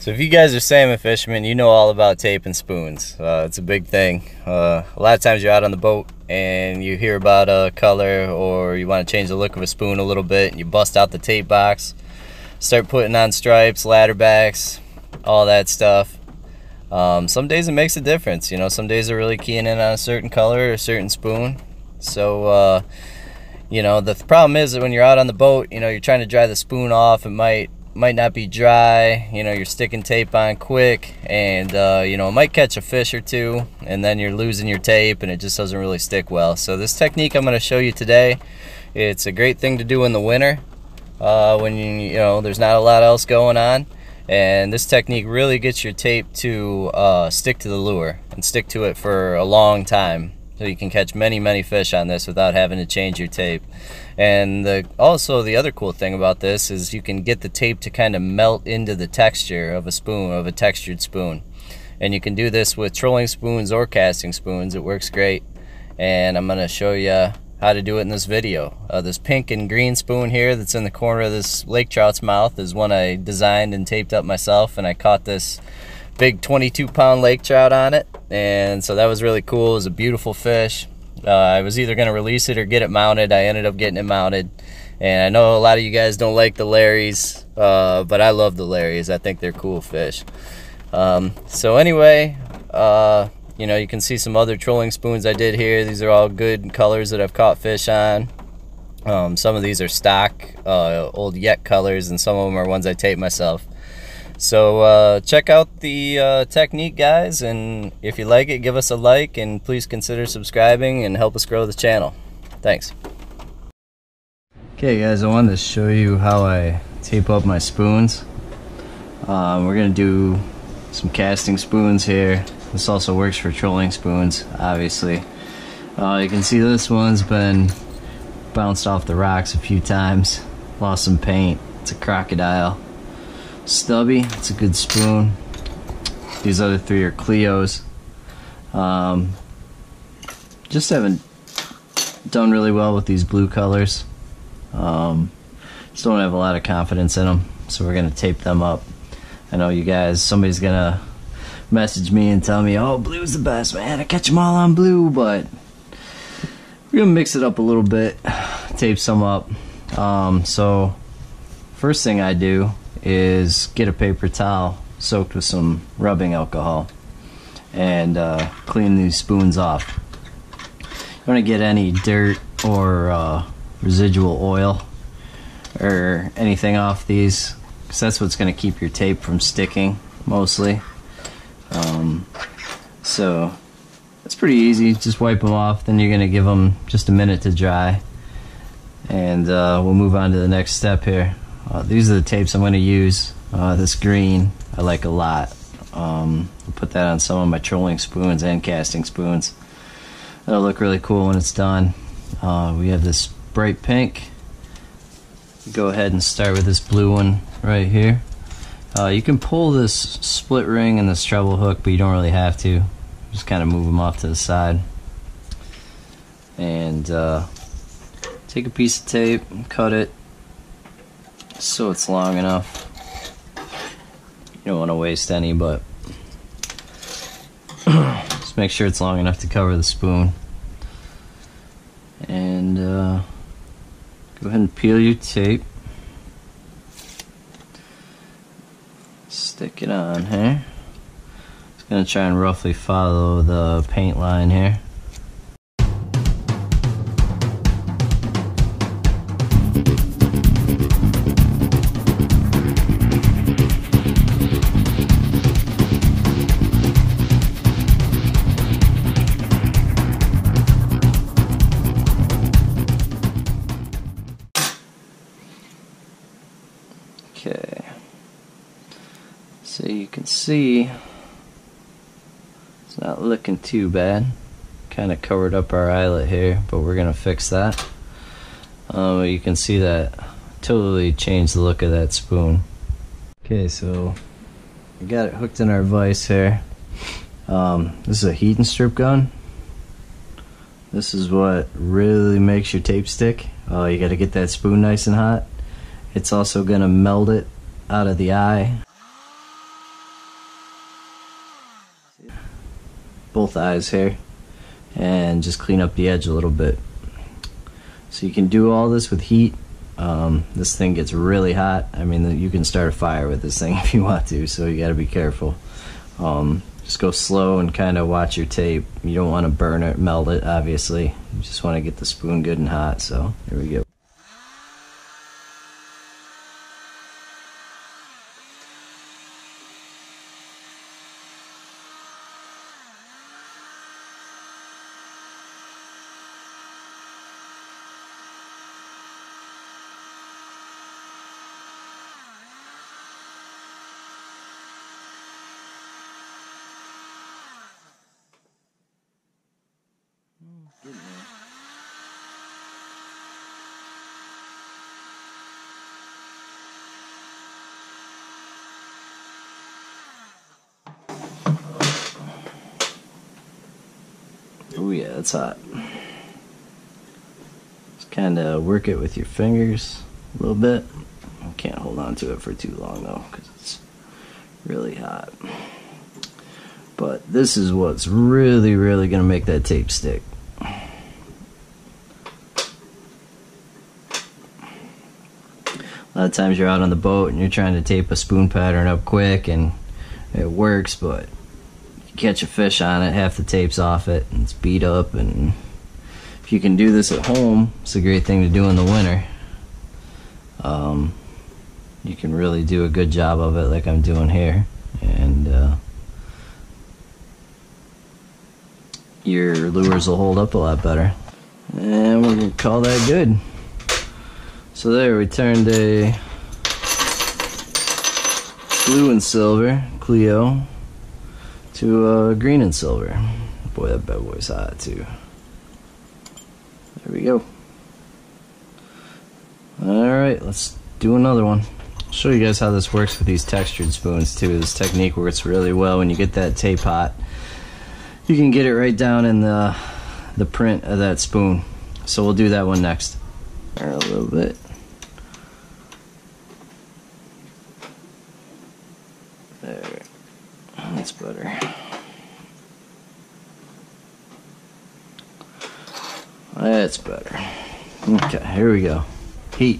So if you guys are salmon fishermen, you know all about tape and spoons. Uh, it's a big thing. Uh, a lot of times you're out on the boat and you hear about a color or you want to change the look of a spoon a little bit. And you bust out the tape box, start putting on stripes, ladder backs, all that stuff. Um, some days it makes a difference. You know, some days are really keying in on a certain color or a certain spoon. So, uh, you know, the problem is that when you're out on the boat, you know, you're trying to dry the spoon off. It might might not be dry you know you're sticking tape on quick and uh, you know it might catch a fish or two and then you're losing your tape and it just doesn't really stick well. So this technique I'm going to show you today it's a great thing to do in the winter uh, when you, you know there's not a lot else going on. And this technique really gets your tape to uh, stick to the lure and stick to it for a long time so you can catch many many fish on this without having to change your tape. And the, also the other cool thing about this is you can get the tape to kind of melt into the texture of a spoon of a textured spoon. And you can do this with trolling spoons or casting spoons. It works great. And I'm gonna show you how to do it in this video. Uh, this pink and green spoon here that's in the corner of this lake trout's mouth is one I designed and taped up myself and I caught this big 22 pound lake trout on it and so that was really cool. It was a beautiful fish. Uh, I was either going to release it or get it mounted. I ended up getting it mounted and I know a lot of you guys don't like the Larrys uh, but I love the Larrys. I think they're cool fish. Um, so anyway uh, you know you can see some other trolling spoons I did here. These are all good colors that I've caught fish on. Um, some of these are stock uh, old Yet colors and some of them are ones I tape myself so uh, check out the uh, technique, guys, and if you like it, give us a like, and please consider subscribing and help us grow the channel. Thanks. Okay, guys, I wanted to show you how I tape up my spoons. Um, we're to do some casting spoons here. This also works for trolling spoons, obviously. Uh, you can see this one's been bounced off the rocks a few times. Lost some paint. It's a Krocodile. Stubby, it's a good spoon. These other three are Cleos. Um, just haven't done really well with these blue colors. Um, just don't have a lot of confidence in them, so we're gonna tape them up. I know you guys, somebody's gonna message me and tell me, oh, blue's the best, man. I catch them all on blue, but we're gonna mix it up a little bit, tape some up. Um, so, first thing I do is get a paper towel soaked with some rubbing alcohol and uh, clean these spoons off. You want to get any dirt or uh, residual oil or anything off these because that's what's going to keep your tape from sticking mostly. Um, so it's pretty easy. Just wipe them off. Then you're going to give them just a minute to dry. And uh, we'll move on to the next step here. Uh, these are the tapes I'm going to use. Uh, this green I like a lot. Um, I'll put that on some of my trolling spoons and casting spoons. That'll look really cool when it's done. Uh, we have this bright pink. Go ahead and start with this blue one right here. Uh, you can pull this split ring and this treble hook, but you don't really have to. Just kind of move them off to the side. And uh, take a piece of tape, cut it so it's long enough. You don't want to waste any, but just make sure it's long enough to cover the spoon. And uh, go ahead and peel your tape. Stick it on here. Just gonna try and roughly follow the paint line here. Okay. So you can see it's not looking too bad. Kind of covered up our eyelet here, but we're gonna fix that. Um, you can see that totally changed the look of that spoon. Okay, so we got it hooked in our vise here. Um, this is a heat and strip gun. This is what really makes your tape stick. Uh, you got to get that spoon nice and hot. It's also going to meld it out of the eye. Both eyes here. And just clean up the edge a little bit. So you can do all this with heat. Um, this thing gets really hot. I mean, you can start a fire with this thing if you want to, so you got to be careful. Um, just go slow and kind of watch your tape. You don't want to burn it, melt it, obviously. You just want to get the spoon good and hot, so here we go. Oh yeah, that's hot. Just kind of work it with your fingers a little bit. I can't hold on to it for too long though, because it's really hot. But this is what's really, really going to make that tape stick. Of times you're out on the boat and you're trying to tape a spoon pattern up quick and it works, but you catch a fish on it, half the tape's off it, and it's beat up. And if you can do this at home, it's a great thing to do in the winter. Um, you can really do a good job of it, like I'm doing here, and uh, your lures will hold up a lot better. And we're gonna call that good. So there, we turned a blue and silver Cleo to a green and silver. Boy, that bad boy's hot too. There we go. Alright, let's do another one. I'll show you guys how this works with these textured spoons too. This technique works really well when you get that tape hot. You can get it right down in the the print of that spoon. So we'll do that one next. a little bit. There. That's better. That's better. Okay, here we go. Heat.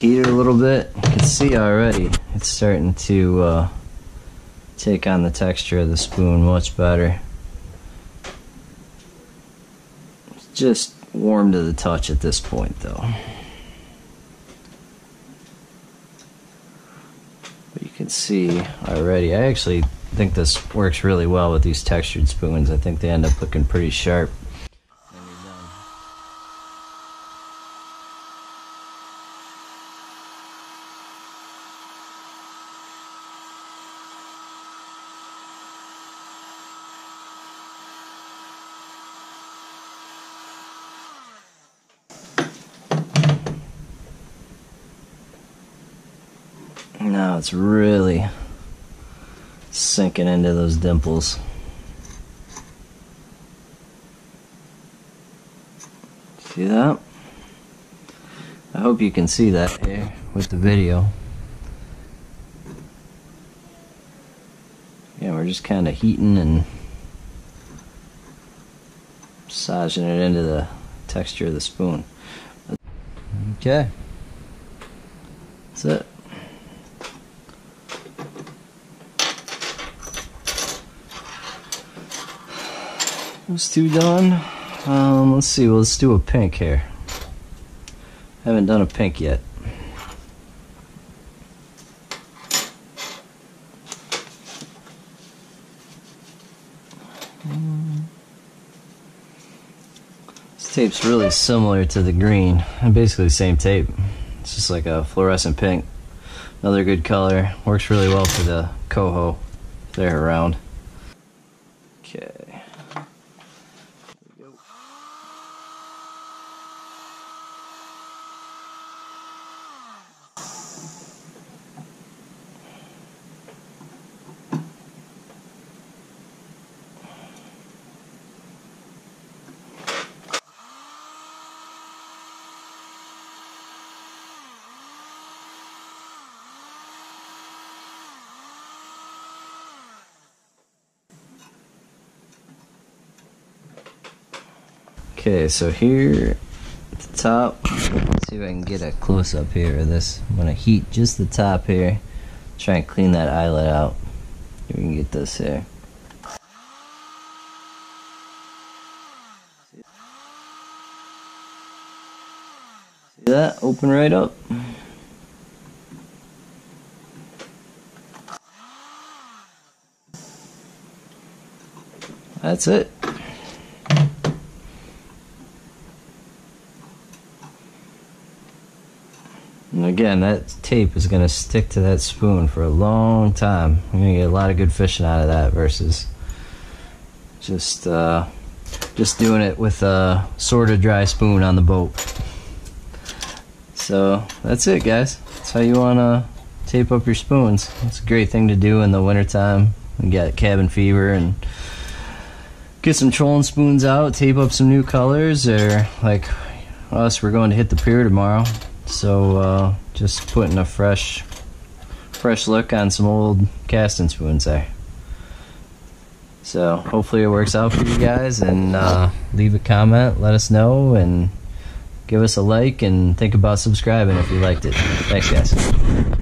Heat it a little bit. You can see already it's starting to uh, take on the texture of the spoon much better. It's just warm to the touch at this point though. But you can see already, I actually think this works really well with these textured spoons. I think they end up looking pretty sharp. Now it's really sinking into those dimples. See that? I hope you can see that here with the video. Yeah, we're just kind of heating and massaging it into the texture of the spoon. Okay. That's it. Those two done. Um, let's see. Well, let's do a pink here. Haven't done a pink yet. This tape's really similar to the green. Basically the same tape. It's just like a fluorescent pink. Another good color. Works really well for the coho. They're around. Okay. Okay, so here at the top, let's see if I can get a close up here of this. I'm gonna heat just the top here, try and clean that eyelet out. If We can get this here. See that? Open right up. That's it. Again, that tape is going to stick to that spoon for a long time. You're going to get a lot of good fishing out of that versus just uh, just doing it with a sort of dry spoon on the boat. So that's it, guys. That's how you want to tape up your spoons. It's a great thing to do in the wintertime. You get cabin fever and get some trolling spoons out, tape up some new colors, or like us, we're going to hit the pier tomorrow. So uh, just putting a fresh, fresh look on some old casting spoons there. So hopefully it works out for you guys, and uh, leave a comment, let us know, and give us a like, and think about subscribing if you liked it. Thanks, guys.